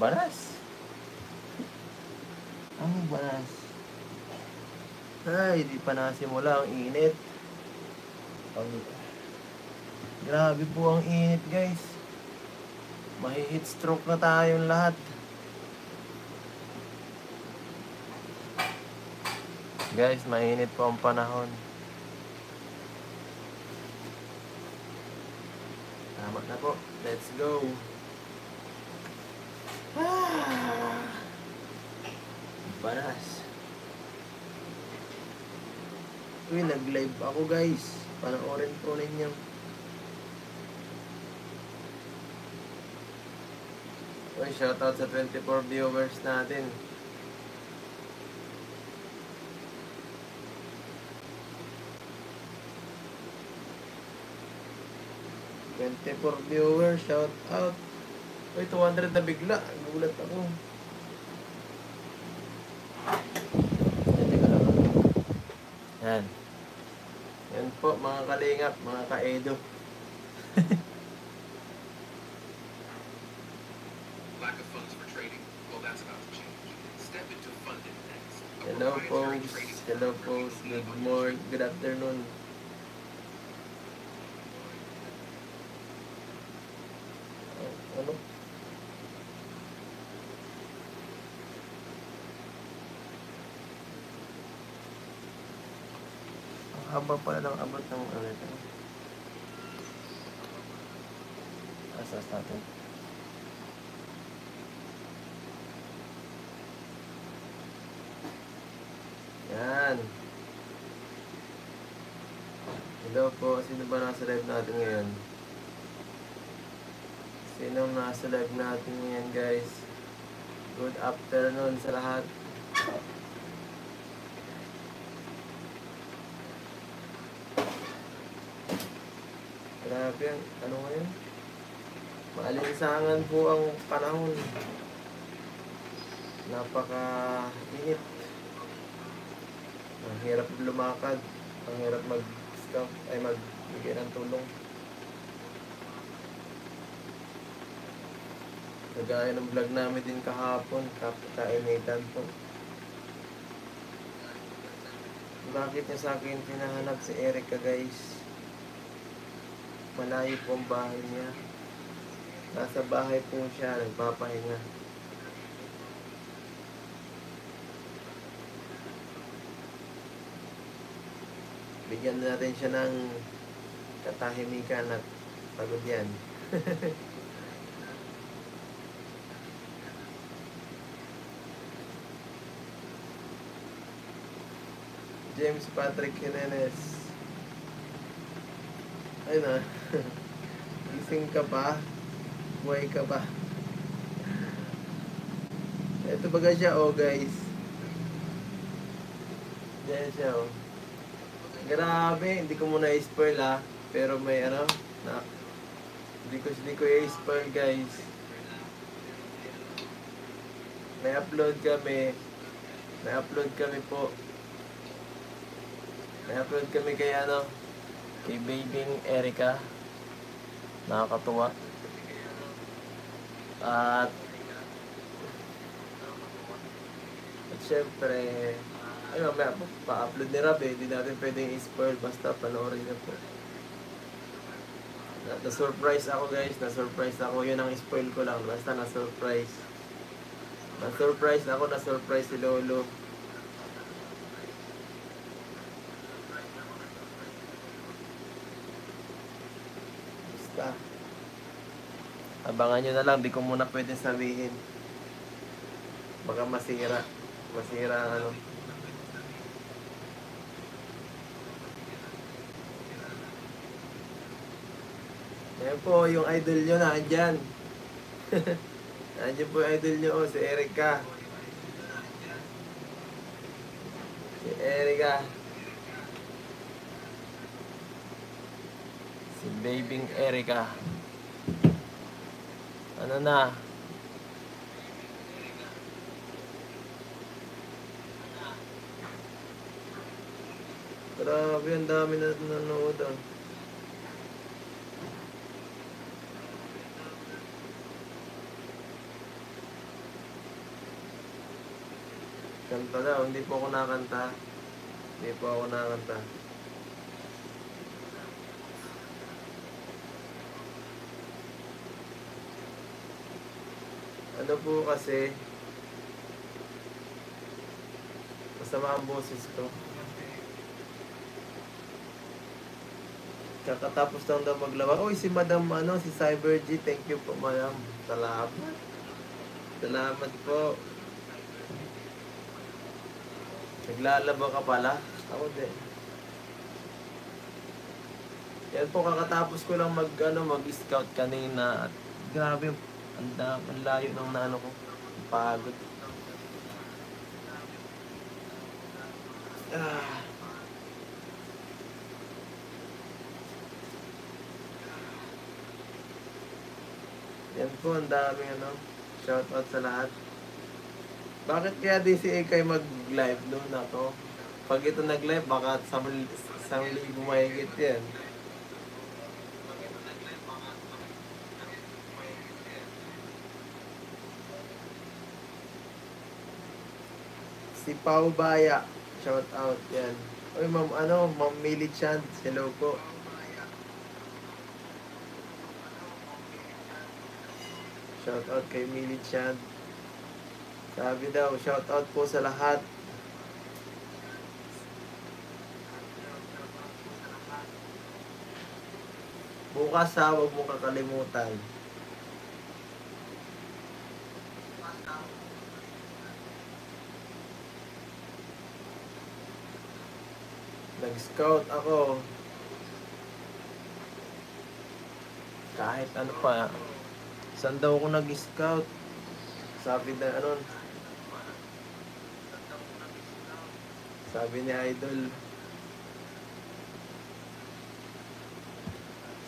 banas. Ang banas. Ay, di pa nasimula ang init. Ang... Grabe po ang init guys. Mahi-heat stroke na tayong lahat. Guys, mainit po ang panahon. Tama na po. Let's go. Ah. Banas. Uy, nag-live ako guys. Panoorin po ninyo. Uy, shoutout sa 24 viewers natin. Twenty-four viewers, shout out. Uy, 200 na bigla. Gulat ako. Yan. Yan po, mga kalingap, mga kaedo. Lack of funds for trading. Well, that's about to change. Step into funded next. Hello, folks. Hello, folks. Good morning. Good afternoon. Ano? Haba pala ng abot ng ano ito. Asas natin. Yan. Hello po. Sino ba nasa live natin ngayon? Sino nasa live natin ngayon guys? Good afternoon sa lahat. Ang ano ngayon? Maalinsangan po ang panahon. Napaka-init. Ang hirap lumakad. Ang hirap mag-scout ay magbigay ng tulong. Kagaya ng vlog namin din kahapon, kapakainitan po. Bakit niya sa akin pinahanap si Erica guys? Malayo po ang bahay niya. Nasa bahay po siya, nagpapahinga. Bigyan natin siya ng katahimikan at pagod yan. James Patrick Jimenez. Ay na. Gising ka pa? Buhay ka pa? Ito baga siya oh guys. Diyan siya oh. Grabe, hindi ko muna i-spoil ah. Pero may ano, na, hindi ko, hindi ko i-spoil guys. May upload kami. May upload kami po. May upload kami kay ano, kay Babing Erica. Nakakatuwa. At at syempre, ay mamaya po, pa-upload ni Rab eh. Hindi natin pwedeng i-spoil. Basta panoorin niyo po. Na- Na-surprise ako guys. Na-surprise ako. Yun ang spoil ko lang. Basta na-surprise. Na-surprise ako. Na-surprise si Lolo. Basta. Abangan nyo na lang. Di ko muna pwede sabihin. Baka masira. Masira ang ano. Ayan po, yung idol nyo na andyan. andyan po yung idol nyo, oh, si Erica. Si Erica. Si Babing Erica ano na grabe ang dami na nanonood ah Kanta daw, oh, hindi po ako nakanta. Hindi po ako nakanta. Ano po kasi, masama ang boses ko. Kakatapos lang daw maglaba. Uy, si Madam, ano, si Cyber G, thank you po, Madam. Salamat. Salamat po. Naglalaba ka pala? Ako din. Yan po, kakatapos ko lang mag, ano, mag-scout kanina. At grabe, ang, ang layo ng naano ko. Pagod. Ah. Yan po, ang daming ano. Shoutout sa lahat. Bakit kaya DCA kayo mag-live noon ako? Pag ito nag-live, baka sa isang libo mahigit yan. Si Pau Baya, shout out yan. Uy, ma'am, ano, ma'am Millie Chan, hello po. Shout out kay Millie Chan. Sabi daw, shout out po sa lahat. Bukas ha, huwag mo kakalimutan. Nag-scout ako. Kahit ano pa. Saan daw ako nag-scout? Sabi na ano. Sabi ni Idol.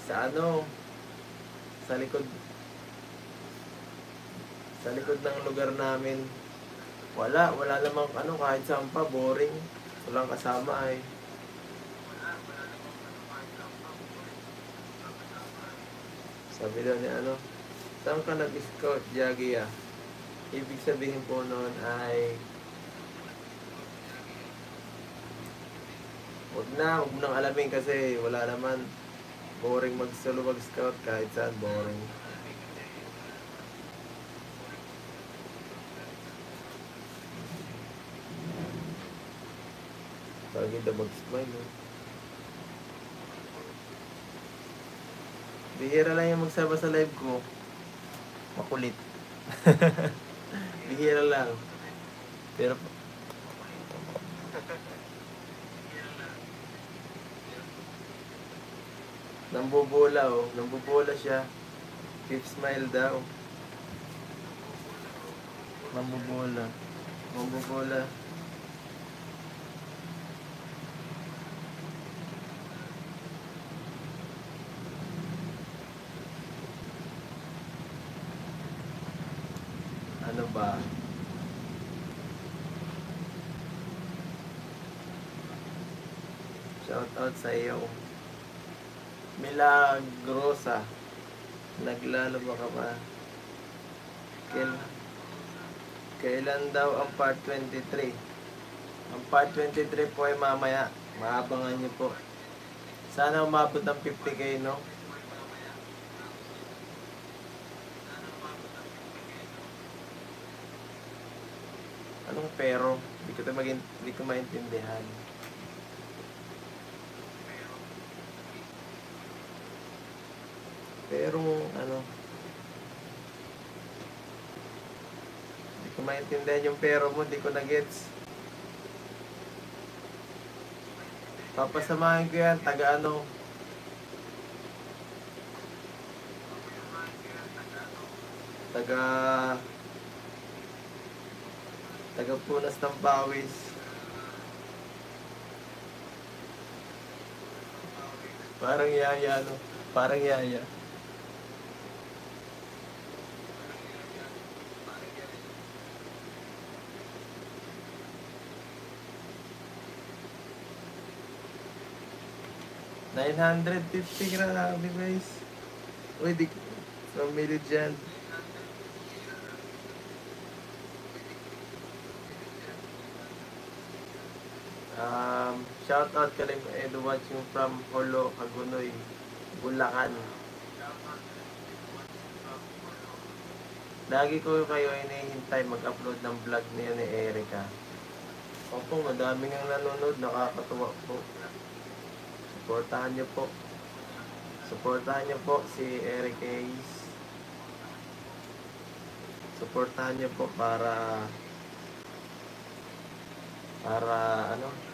Sa ano? Sa likod. Sa likod ng lugar namin. Wala, wala namang ano kahit saan pa, boring. Walang kasama ay. Sabi daw ni ano, saan ka nag-scout, Jaggy ah? Ibig sabihin po noon ay Huwag na, huwag mo nang alamin kasi wala naman boring mag-solo mag-scout kahit saan boring. Lagi daw mag-smile. No? Bihira lang yung magsama sa live ko. Makulit. Bihira lang. Pero Nambobola oh. Nambobola siya. Keep smile daw. Nambobola. Nambobola. Ano ba? Shout out sa iyo. Milagrosa. Naglalaba ka ba? Kailan, kailan daw ang part 23? Ang part 23 po ay mamaya. Maabangan niyo po. Sana umabot ng 50k, no? Anong pero? Hindi ko, hindi ko maintindihan. Pero ano Hindi ko maintindihan yung pero mo, hindi ko na-gets. Papasamahin ko yan, taga ano. Taga taga punas ng pawis. Parang yaya, no? Parang yaya. Nine hundred fifty, grabe guys. Uy, di, pamili dyan. Um, shout out Kalim Edu watching from Holo, Kagunoy, Bulacan. Lagi ko kayo hinihintay mag-upload ng vlog niya ni Erica. Opo, madami nga nanonood, nakakatuwa po. Supportahan niyo po. Supportahan niyo po si Eric Hayes. Supportahan niyo po para para ano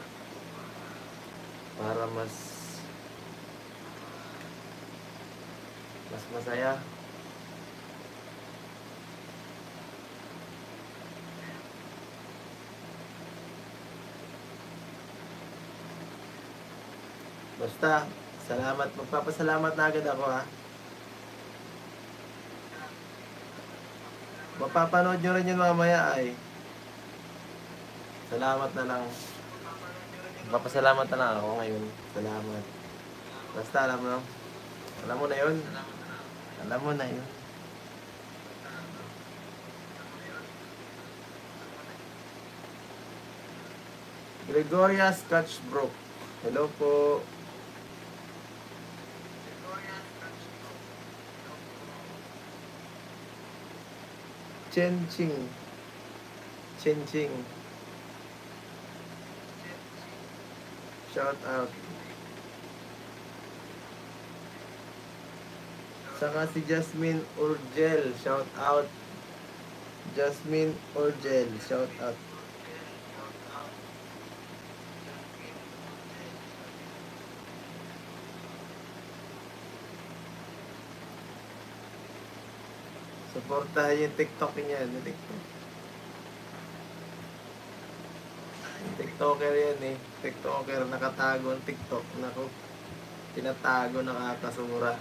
para mas mas masaya Basta, salamat. Magpapasalamat na agad ako ha. Mapapanood nyo rin yun mamaya ay. Salamat na lang. Magpapasalamat na lang ako ngayon. Salamat. Basta alam mo. Alam mo na yun. Alam mo na yun. Gregoria Scotchbrook. Hello po. Chen Ching. Chen Ching. Shout out. Saka si Jasmine Urgel. Shout out. Jasmine Urgel. Shout out. Supportahan yung TikTok niya. Yung TikTok. TikToker yan eh. TikToker. Nakatago ang TikTok. Naku. Tinatago nakakasura.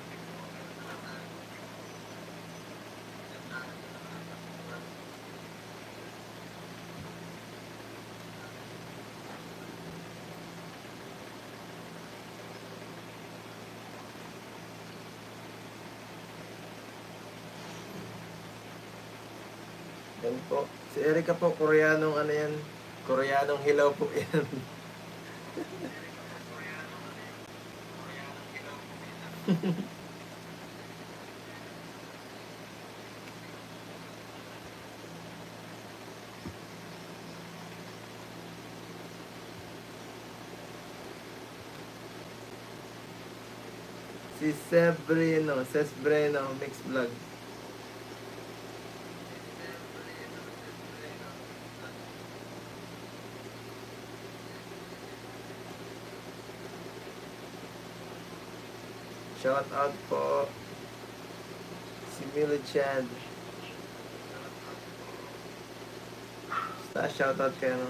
Yan po. Si Erika po, Koreanong ano yan. Koreanong hilaw po yan. si Sebrino, Sesbreno, Mix Vlog. Shout out po si Milo Chan. Basta shout out kayo no.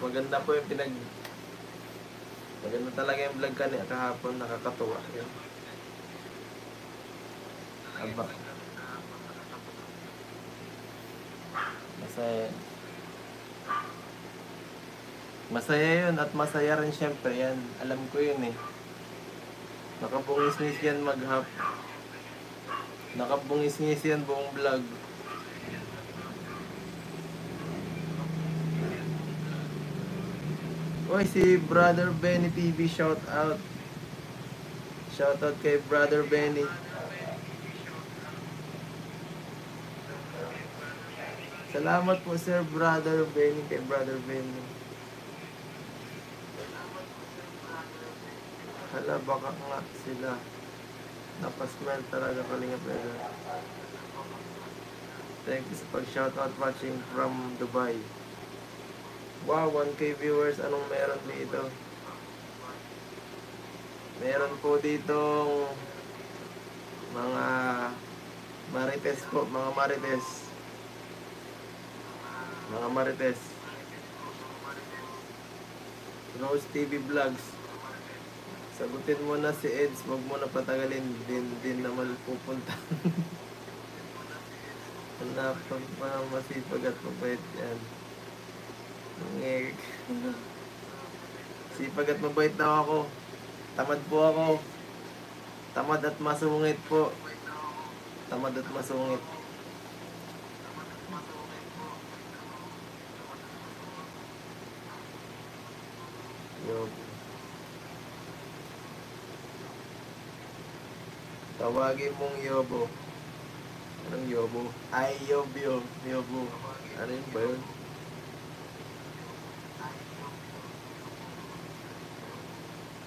Maganda po yung pinag Maganda talaga yung vlog ka niya kahapon, nakakatuwa yun. Aba. Masaya. Masaya yun at masaya rin syempre yan. Alam ko yun eh. Nakabungis-ngis yan mag-hap. Nakabungis-ngis yan buong vlog. Uy, si Brother Benny TV, shout out. Shout out kay Brother Benny. Salamat po sir Brother Benny kay Brother Benny. Hala, baka nga sila. Napasmell talaga kalinga pera. Thank you sa pag-shoutout watching from Dubai. Wow, 1k viewers. Anong meron dito? Meron po dito mga marites po, mga marites. Mga marites. Rose TV Vlogs. Sagutin mo na si Eds, wag mo na patagalin. Din, din naman pupunta. Hanap pa masipag at mabait yan. Ngek. Sipag at mabait daw ako. Tamad po ako. Tamad at masungit po. Tamad at masungit. Yobo. Tawagin mong Yobo. Anong Yobo? Ay, Yobyo. Yobo. Ano yun ba yun?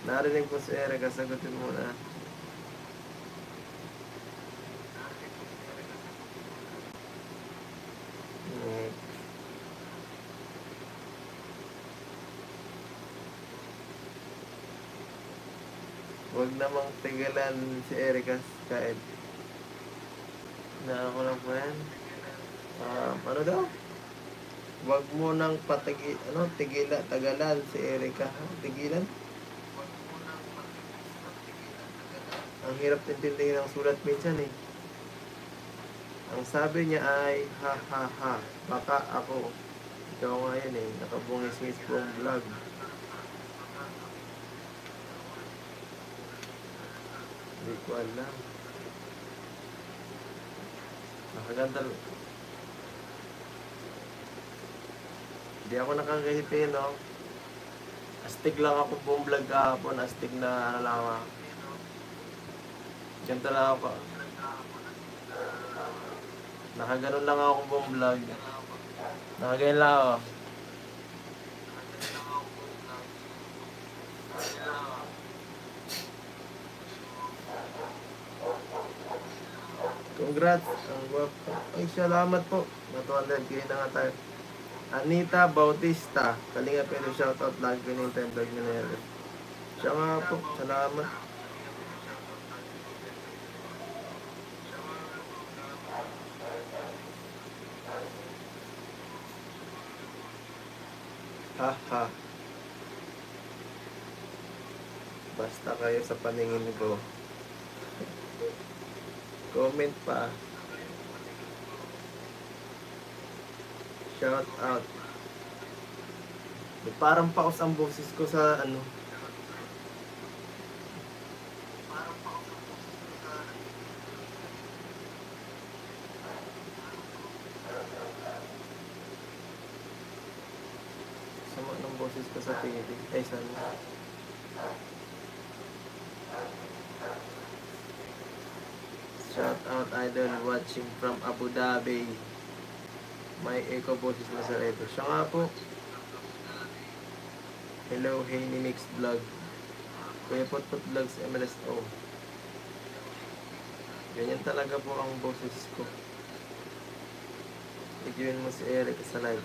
Narinig ko si Erica, sagutin mo na. Huwag namang tigilan si Erica kahit na ako lang po yan. Um, ano daw? Huwag mo nang patagi, ano, tigila, tagalan si Erica. ha? Tigilan? Ang hirap tintindihin ng sulat minsan eh. Ang sabi niya ay, ha ha ha, baka ako. Ikaw nga yun eh, nakabungis-ngis po ang vlog. Hindi ko alam. Nakaganda. Hindi ako nakangahiti, no? Astig lang ako buong vlog kahapon. Astig na ano lang ako. Ganito lang ako. Nakaganon lang ako buong vlog. Nakagayon lang ako. Congrats. Ang. Ay, salamat po. Na 200k na nga tayo. Anita Bautista. Kalinga pero shoutout lagi ko yung time vlog yan. Siya nga po. Salamat. Ha ha. Basta kayo sa paningin ko. Comment pa. Shout out. Parang paus ang boses ko sa ano. Sama ng boses ko sa TV. Ay, sana. Shout out idol watching from Abu Dhabi. May echo boses na sa reto. Siya nga po. Hello, Haney Mix Vlog. Kuya Potpot Vlogs MLSO. Ganyan talaga po ang boses ko. Igiwin mo si Eric sa live.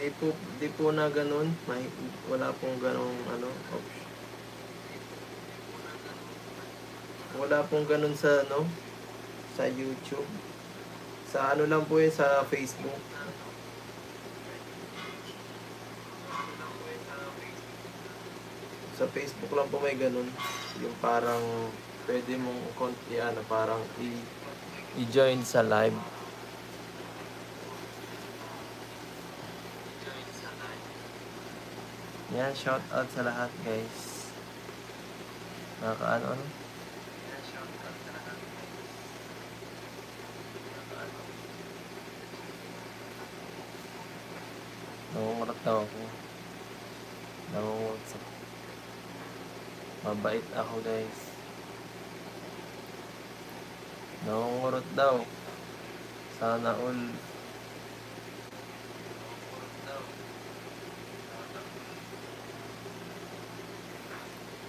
Di po, di po na ganun. May, wala pong ganung ano, option. Wala pong ganun sa ano, sa YouTube. Sa ano lang po yun, sa Facebook. Sa Facebook lang po may ganun. Yung parang pwede mong kon- i ano, parang i i-join sa live. Yan, shout out sa lahat guys. Nakakaano ano? Nangungurat daw ako. Nangungurat sa... Mabait ako guys. Nangungurot daw. Sana all.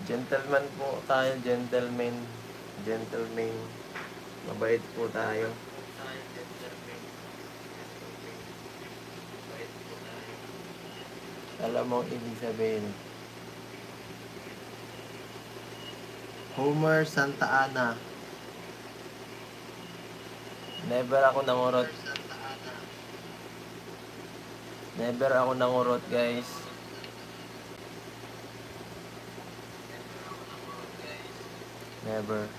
Gentleman po tayo, gentleman. Gentleman. Mabait po tayo. Alam mo ibig sabihin. Homer Santa Ana. Never ako nangurot. Never ako nangurot, guys. Never.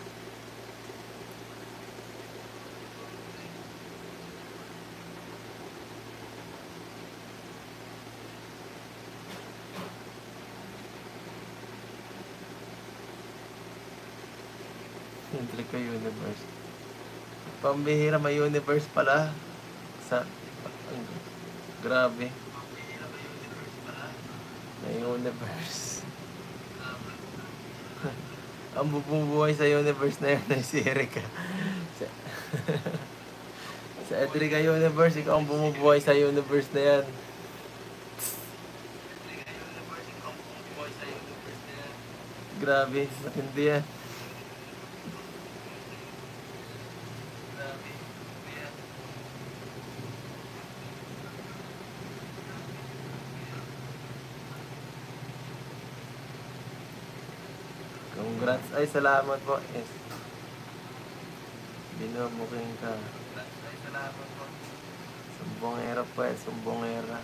Ko universe. Pambihira, may universe pala. Sa... Grabe. May universe. Ang bumubuhay sa universe na yun ay si Erika. sa, sa Erika Universe, ikaw ang bumubuhay sa universe na yan. Grabe, matindi yan. Congrats. Ay, salamat po. Yes. Binamuking ka. Ay, salamat po. Sumbongera po eh. Sumbongera.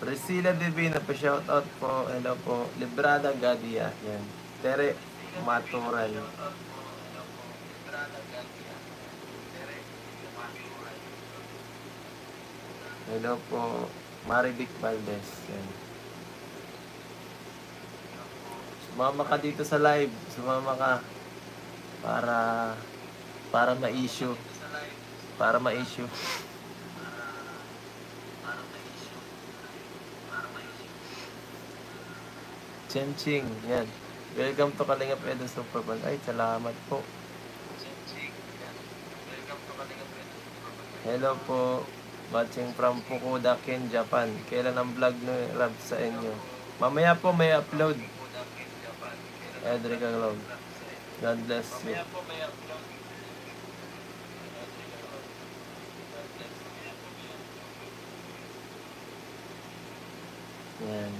Priscilla Divina, pa-shoutout po. Hello po. Librada Gadia. Yan. Tere Matural. Hello po. Marivic Valdez. Yan. Sumama ka dito sa live. Sumama ka. Para para ma-issue. Para ma-issue. Chenching, yan. Welcome to Kalingap Edo Superband. Ay, salamat po. Hello po. Watching from Fukudaken, Japan. Kailan ang vlog ni Rab sa inyo? Mamaya po may upload. Edric Aglog. God bless you. Yan.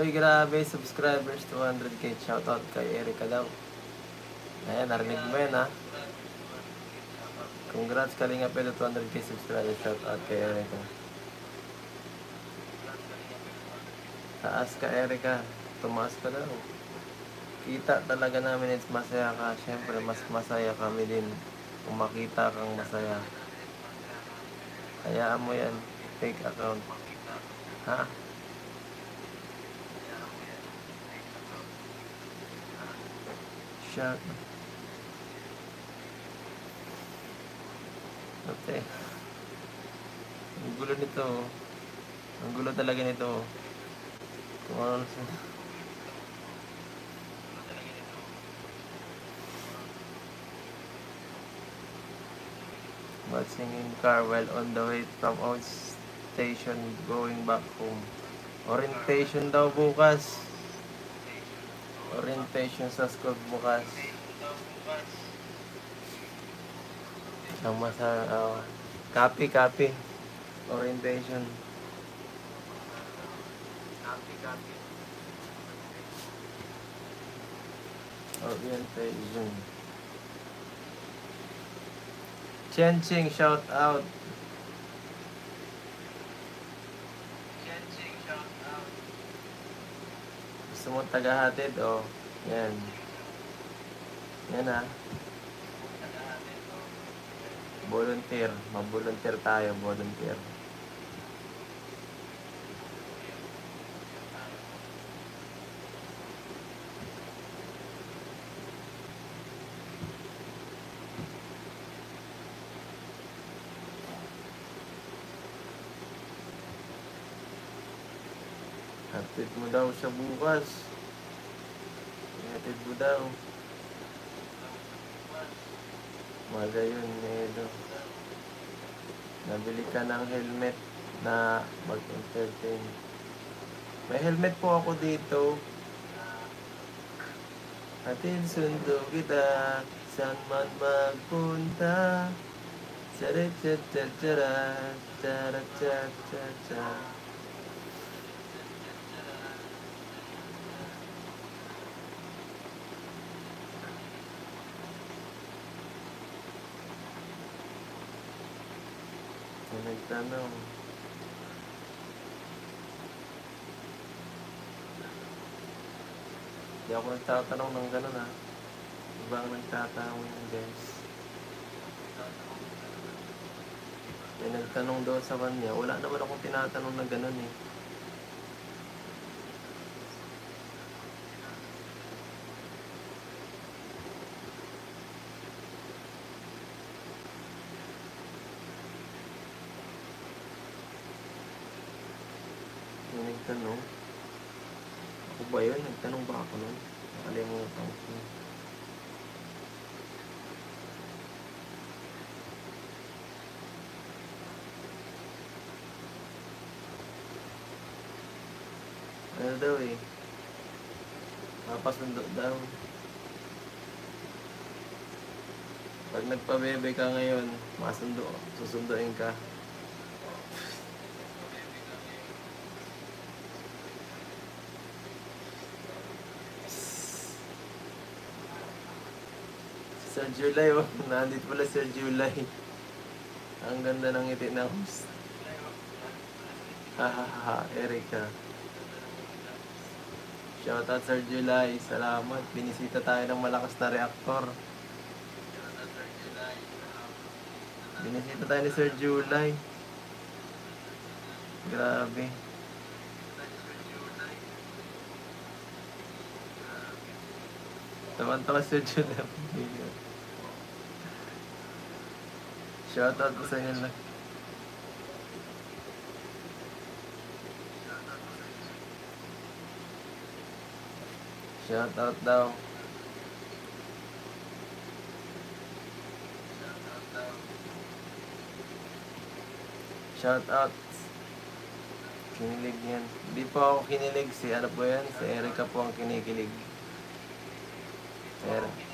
Uy, grabe, subscribers, 200k. Shoutout kay Erika daw. Ayan, narinig mo yan, ha? Congrats, Kalinga Pelo, 200k subscribers. Shoutout kay Erika. Taas ka, Erika. Tumaas ka daw. Kita talaga namin it's masaya ka. Siyempre, mas masaya kami din kung makita kang masaya. Hayaan mo yan. Fake account. Ha? Shut. Okay. Ang gulo nito. Ang gulo talaga nito. Kung ano sa... Watching in car while on the way from out station going back home. Orientation daw bukas. Orientation sa school bukas. Ang masa, uh, copy, copy. Orientation. Copy, copy. Orientation. Chen Ching, shout out. Chen Ching, shout out. Gusto mo tagahatid? O, oh, yan. Yan ha. Volunteer. Mag-volunteer tayo, volunteer. Hatid mo daw siya bukas. Hatid mo daw. Maga yun, Nelo. Nabili ka ng helmet na mag-entertain. May helmet po ako dito. Atin sundo kita, saan man magpunta. Charat chat chat charat, charat chat nagtanong. Hindi ako nagtatanong ng gano'n ha. Iba ang nagtatanong yan guys. May nagtanong daw sa kanya. Wala naman akong tinatanong na gano'n eh. May nagtanong. Ako ba yun? Nagtanong ba ako nun? Nakalimutan ko. Ano daw eh? Papasundo daw. Pag nagpabebe ka ngayon, masundo, susunduin ka. Sir July, oh. Nandito pala Sir July. Ang ganda ng ngiti ng host. Ha ha ha, Erika. Shoutout Sir July, salamat. Binisita tayo ng malakas na reaktor. Binisita tayo ni Sir July. Grabe. Tawan-tawa Sir July. Shoutout ko sa inyo lang. Shoutout daw. Shoutout. Kinilig yan. Hindi po ako kinilig. Si ano po yan? Si Erica po ang kinikilig. Er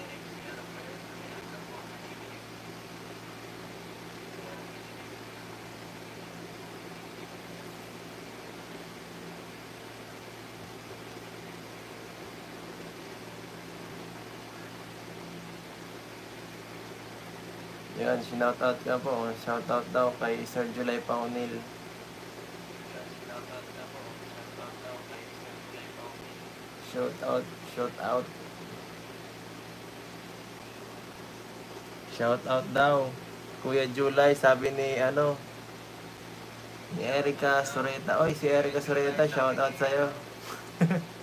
Yan, shoutout ka po. Shoutout daw kay Sir July Paunil. Shout out, shout out. Shout out daw. Kuya July, sabi ni ano, ni Erica Soreta. Oy, si Erica Soreta, shout out sa'yo.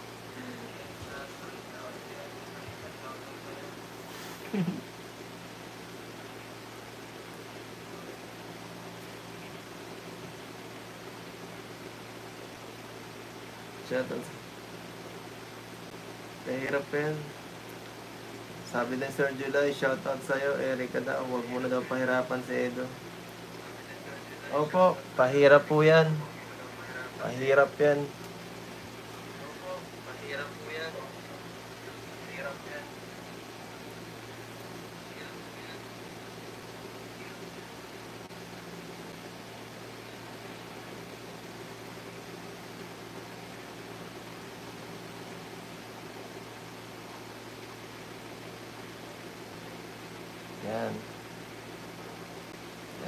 Shout out. Yan. Sabi ni Sir July, shout out sa'yo, Erica daw. Huwag mo na daw pahirapan si Edo. Opo, pahirap po yan. Pahirap yan.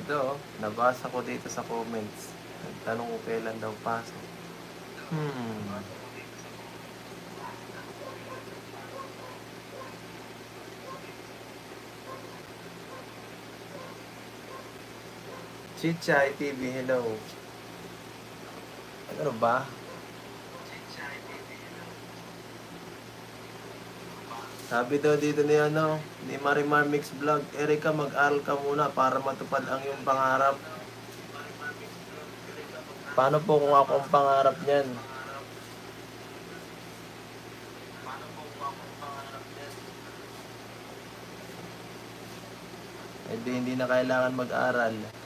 Ito, oh, nabasa ko dito sa comments. Nagtanong ko kailan daw pasok. Hmm. Chichay TV, hello. Ano ba? Sabi daw dito ni ano, ni Marimar Mix Vlog, Erika mag-aral ka muna para matupad ang iyong pangarap. Paano po kung ako ang pangarap niyan? Eh di hindi na kailangan mag-aral.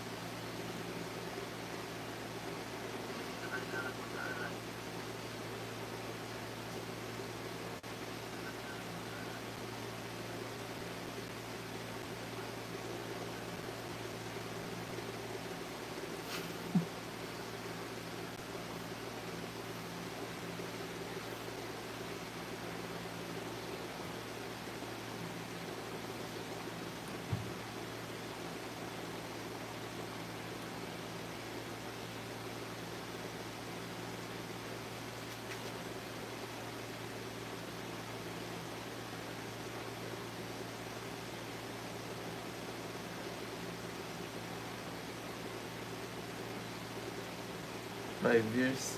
Five years.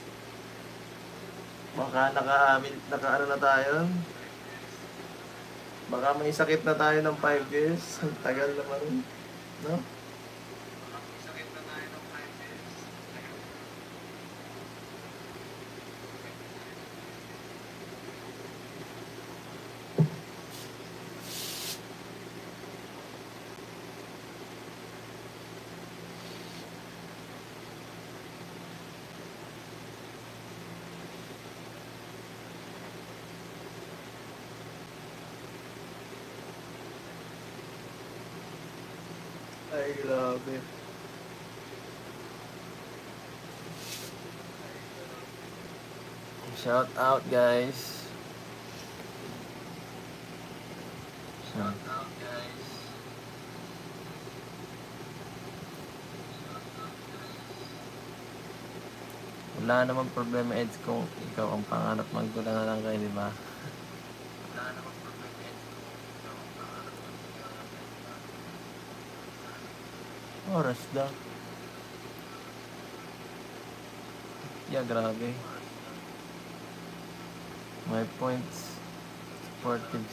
Baka naka-amin, naka-ano na tayo? Baka may sakit na tayo ng 5 years. Ang tagal naman. No? Ay, grabe. Shout out, guys. Shout out, guys. Wala namang problema, Eds, kung ikaw ang pangarap maggulang na lang kayo, di ba? Wala namang problema, Eds, kung? Oras daw. Yeah, grabe. My points. Supportive.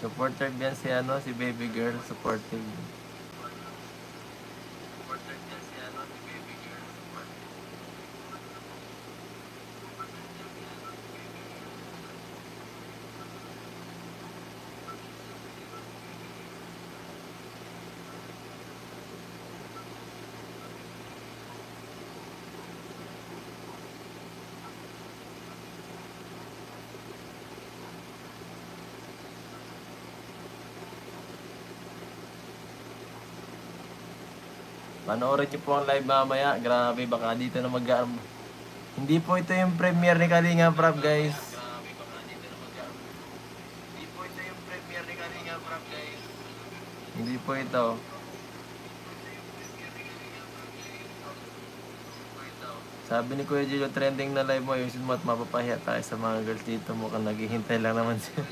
Supportive yan si ano, si baby girl. Supportive. Panoorin niyo po ang live mamaya. Grabe, baka dito na mag Hindi po ito yung premiere ni Kalinga Prab, guys. Hindi po ito yung premiere ni Kalinga Prab, guys. Hindi po ito. Sabi ni Kuya Gio, trending na live mo, ayusin mo at mapapahiya tayo sa mga girls dito. Mukhang naghihintay lang naman siya.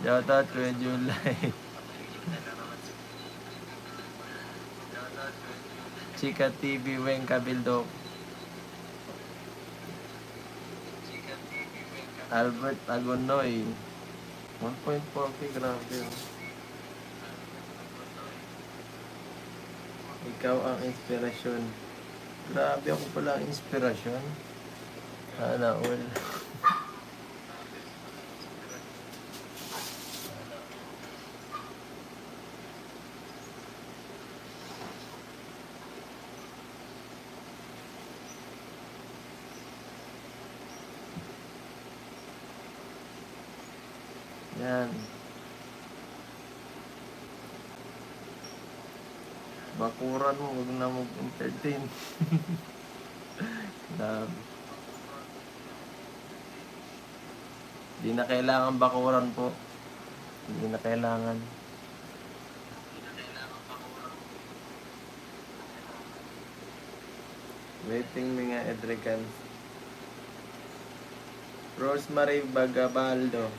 Shout out Kuya July. Chika TV, Weng Cabildo. Albert Agonoy. 1.4k, grabe. oh. Ikaw ang inspirasyon. Grabe ako pala ang inspirasyon. Sana all. Yan. Bakuran mo, huwag na mag-entertain. Grabe. Di na kailangan bakuran po. Hindi na kailangan. Waiting mga Edrican. Rosemary Bagabaldo.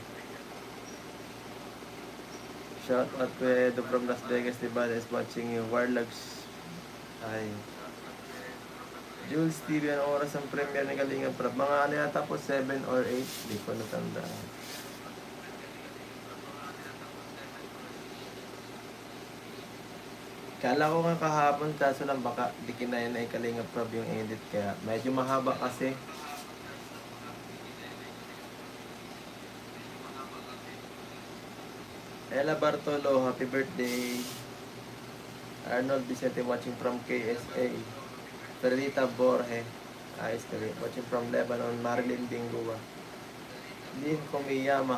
Shout out to Edo from Las Vegas, Nevada is watching you. Warlogs. Ay. Jules TV, anong oras ang premiere ni Kalinga Prab? Mga ano yata po, 7 or 8. Di ko natandaan. Kala ko nga kahapon, kaso lang baka di kinaya na Kalinga Prab yung edit. Kaya medyo mahaba kasi. Ella Bartolo, happy birthday. Arnold Vicente watching from KSA. Perlita Borge, ayos ka rin. Watching from Lebanon, Marilyn Bingua. Lin Kumiyama.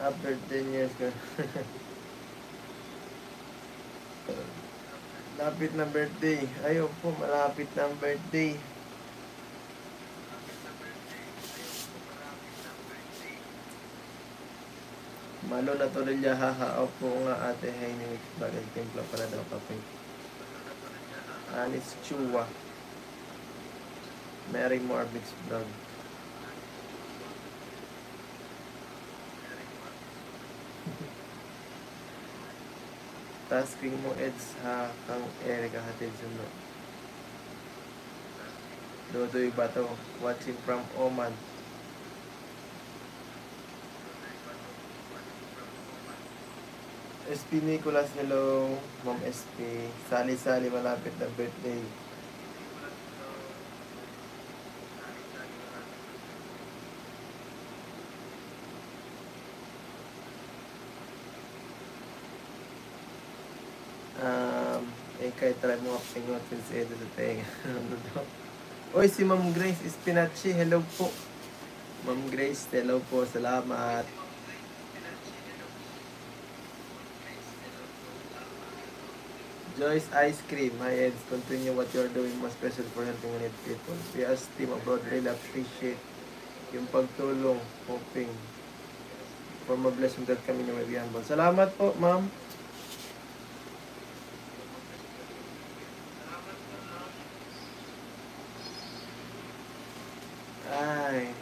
After 10 years ka. Lapit na birthday. Ayaw po, malapit na birthday. Malo na tuloy niya, haha. Opo nga ate, hay ni Bagay timpla para daw kape. Anis Chua. Mary Morbix Vlog. Tasking mo Eds ha kang Erika hatid sundo. Dodoy Bato, watching from Oman. SP Nicolas, hello. Ma'am SP. Sali-sali, malapit na birthday. Um, eh, kahit try mo kapingot sa Edo sa tenga. Oy, si Ma'am Grace Espinachi, hello po. Ma'am Grace, hello po, salamat. Joyce Ice Cream. Hi Eds, continue what you're doing most special for helping needy people. We as team abroad really appreciate yung pagtulong, hoping for more blessing that kami niyo may biyang Salamat po, ma'am. Ay,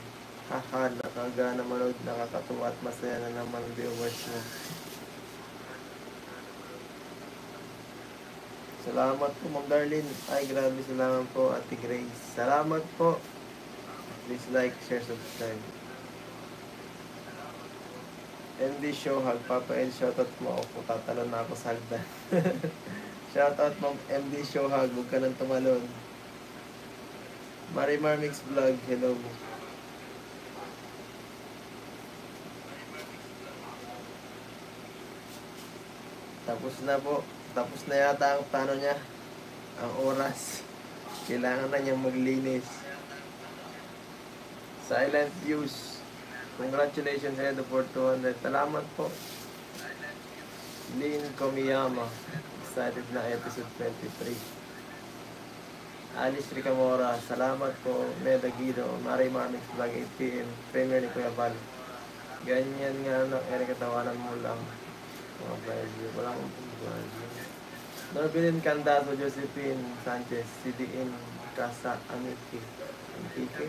haha, nakagana manood, nakakatuwa at masaya na naman ang viewers mo. Salamat po, Ma'am Darlene. Ay, grabe salamat po, Ate Grace. Salamat po. Please like, share, subscribe. MD Show, hag Papa El, shoutout mo ako. Tatalon na ako sa hagdan. shoutout Ma'am MD Show, hag. Huwag ka nang tumalon. Marimar Mix Vlog, hello. Tapos na po. Tapos na yata ang plano niya. Ang oras. Kailangan na niyang maglinis. Silent views. Congratulations, Edo, for 200. Salamat po. Lin Komiyama. Excited na episode 23. Alice Ricamora. Salamat po. Meda Guido. Mari Marmix Vlog 8pm. Premier ni Kuya Val. Ganyan nga no. Erika tawanan mo lang. Mga value. Walang value. Norbilin Candazo, Josephine Sanchez, CDN Casa Antique. Antique.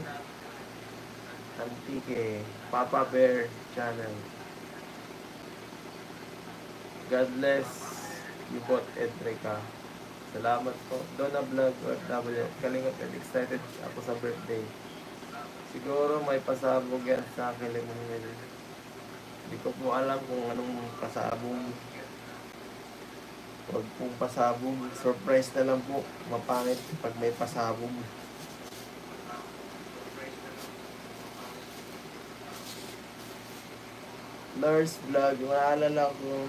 Antique. Papa Bear Channel. God bless you both, Edrica. Salamat po. Donna Vlog or W. Kalingap and excited ako sa birthday. Siguro may pasabog yan sa akin. Lemonade. Hindi ko po alam kung anong pasabog. Huwag pong pasabog. Surprise na lang po. Mapangit pag may pasabog. Lars Vlog. Maalala ko.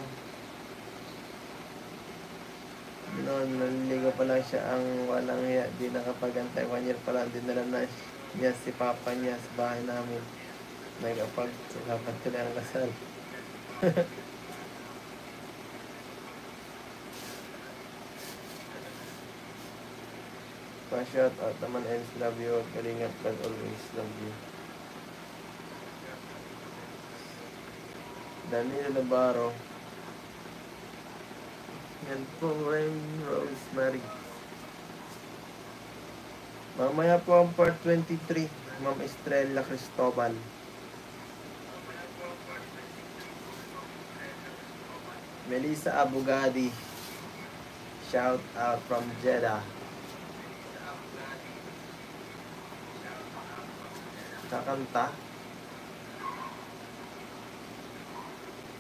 Noon, naliligo pa lang siya ang walang hiya. Di nakapagantay. One year pa lang. Dinala na niya si papa niya sa bahay namin. Nagapag sulapan sila ang kasal. Pa-shout out naman else love you. Kalingat God always love you. Danilo Navarro. Yan po, Rain Rosemary. Mamaya po ang part 23, Ma'am Estrella Cristobal. Melissa Abugadi. Shout out from Jeddah. Kakanta.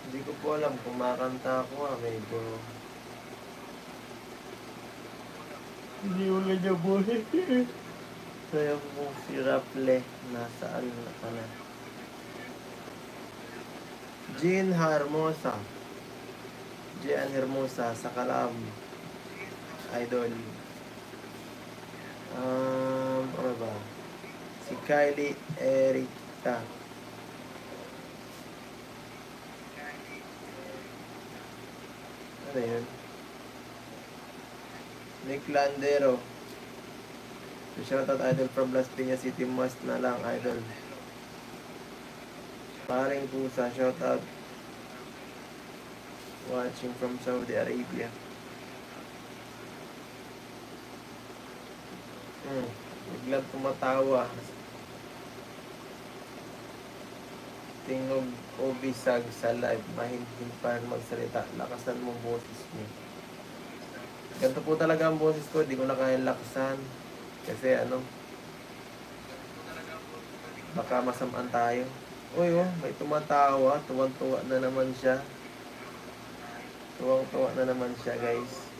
Hindi ko po alam kung makanta ako ah, medyo... Hindi ko ganyan buhay. Kaya po si Raple, nasaan na pala. Jean Hermosa. Jean Hermosa, sa Kalam. Idol. Um, ano ba? Si Kylie Erika. Ano yun? Nick Landero. Shoutout idol from Las Piñas City Must na lang idol. Paring pusa, shoutout. Watching from Saudi Arabia. Hmm, biglang tumatawa. Tingog o bisag sa live, mahinhin pa magsalita. Lakasan mo boses mo. Ganito po talaga ang boses ko, di ko na kaya lakasan. Kasi ano, baka masamaan tayo. Uy, oh, may tumatawa. Tuwang-tuwa na naman siya. Tuwang-tuwa na naman siya, guys.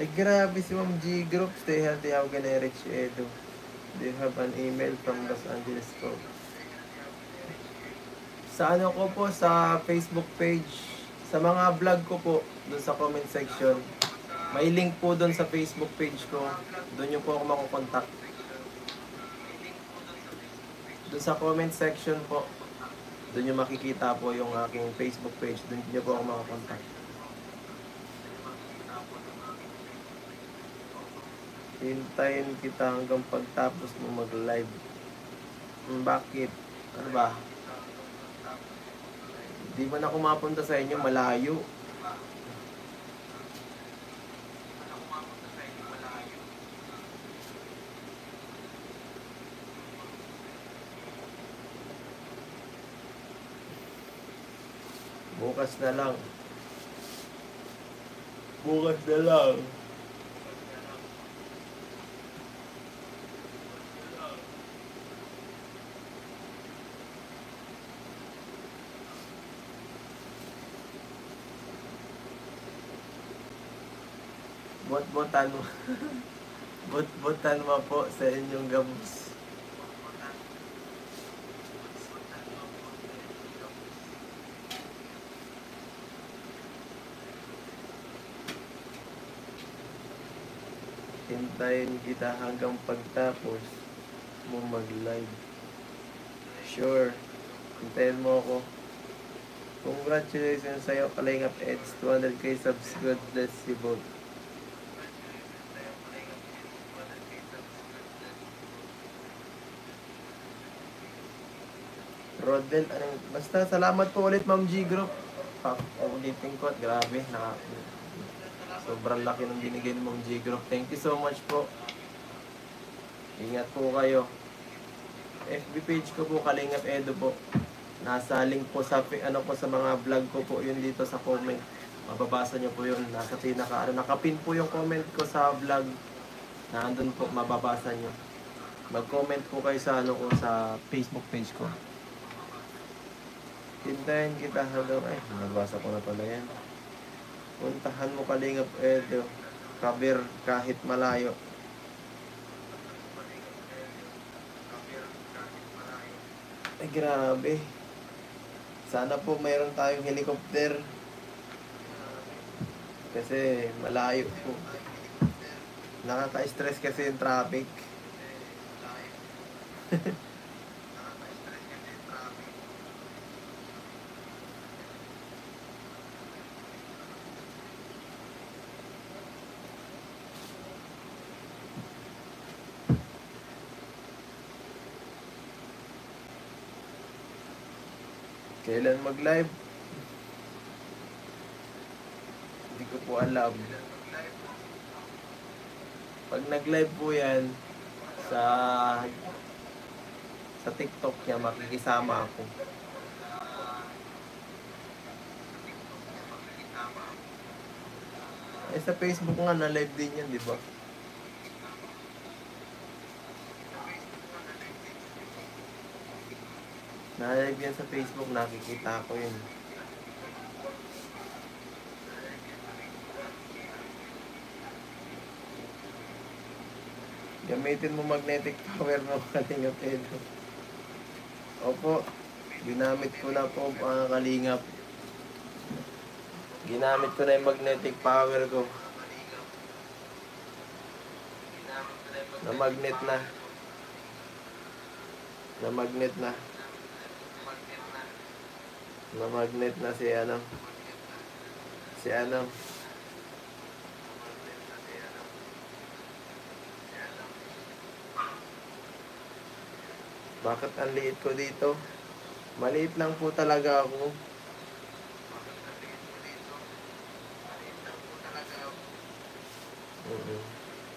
Ay, grabe si Ma'am G Group. Stay healthy. How can I reach you, Edo? Do you have an email from Los Angeles ko? Sa ano ko po, sa Facebook page. Sa mga vlog ko po, doon sa comment section. May link po doon sa Facebook page ko. Doon nyo po ako makukontak. Doon sa comment section po. Doon nyo makikita po yung aking Facebook page. Doon nyo po ako makakontakt. Hintayin kita hanggang pagtapos mo mag-live. Hmm, bakit? Ano ba? Hindi mo na kumapunta sa inyo, malayo. Bukas na lang. Bukas na lang. Bot-botan mo. Bot-botan mo po sa inyong gabos. Hintayin kita hanggang pagtapos mo mag-live. Sure. Hintayin mo ako. Congratulations sa'yo, Kalingap Eds. 200k subs. God bless you both. Rodel, anong, basta salamat po ulit Ma'am G Group. Pa, ulitin ko at grabe, na, sobrang laki ng binigay ni Ma'am G Group. Thank you so much po. Ingat po kayo. FB page ko po, Kalingap Edo po. Nasa link po sa, ano po sa mga vlog ko po yun dito sa comment. Mababasa nyo po yun. Nasa pinaka, ano, nakapin po yung comment ko sa vlog. Na po, mababasa nyo. Mag-comment po kayo sa, ano ko, sa Facebook page ko. Hintayin kita hanggang, ay, nabasa ko na pala yan. Puntahan mo Kalingap Edo. Cover kahit malayo. Ay, grabe. Sana po mayroon tayong helicopter. Kasi malayo po. Nakaka-stress kasi yung traffic. Kailan mag-live? Hindi ko po alam. Pag nag-live po yan, sa sa TikTok niya, makikisama ako. Eh, sa Facebook nga, na-live din yan, di ba? Na-live yan sa Facebook, nakikita ko yun. Gamitin mo magnetic power mo kalingap Edo. Opo, ginamit ko na po mga kalingap. Ginamit ko na yung magnetic power ko. Na magnet na. Na magnet na. Na magnet na si ano. Si ano. Bakit ang liit ko dito? Maliit lang po talaga ako.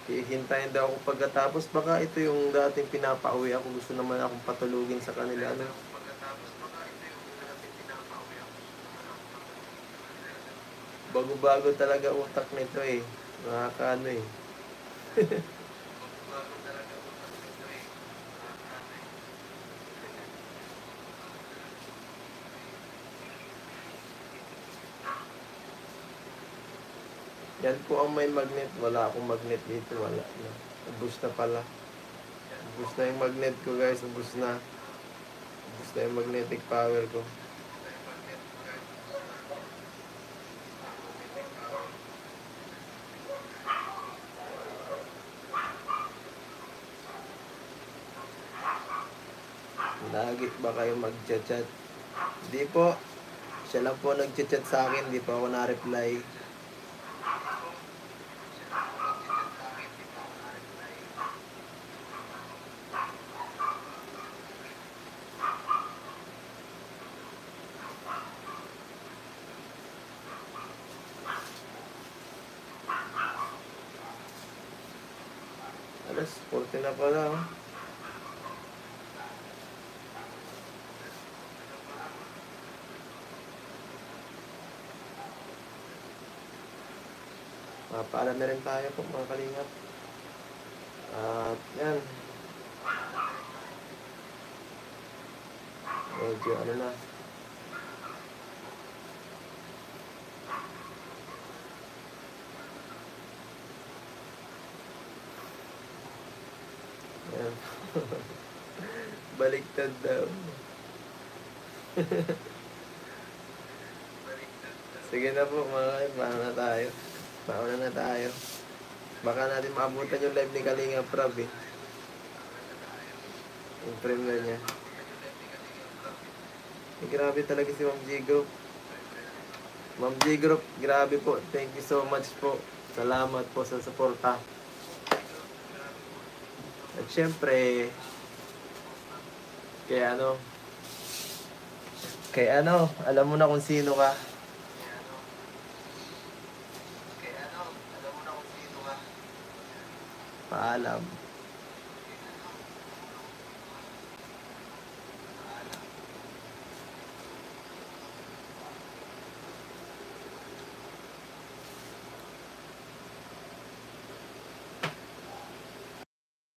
Hihintayin daw ako pagkatapos. Baka ito yung dating pinapauwi ako. Gusto naman akong patulugin sa kanila. Ano? Bago-bago talaga utak nito eh. Nakakaano eh. Yan po ang may magnet. Wala akong magnet dito. Wala na. Ubus na pala. Ubus na yung magnet ko guys. Ubus na. Ubus na yung magnetic power ko. Lagi ba kayo mag-chat? Hindi po. Siya lang po nag-chat sa akin. Hindi po ako na-reply. Alas, 40 na pala. Oh. Mapaalam na rin tayo po mga kalingap. At yan. Medyo ano na. Yan. Baliktad daw. Sige na po mga paano na tayo? Pauna na tayo. Baka natin maabutan yung live ni Kalinga Prab eh. Yung premiere niya. Eh, grabe talaga si Ma'am G Group. Ma'am G Group, grabe po. Thank you so much po. Salamat po sa suporta. At syempre, kay ano, kay ano, alam mo na kung sino ka. Kay ano, alam mo na kung sino ka. Paalam.